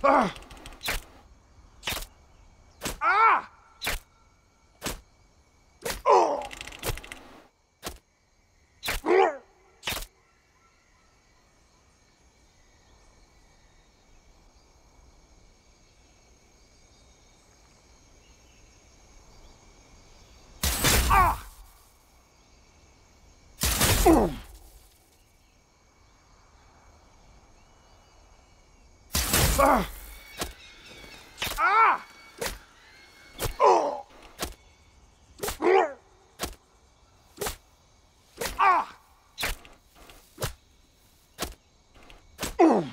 Ah! ah! ah! Ah! Oh!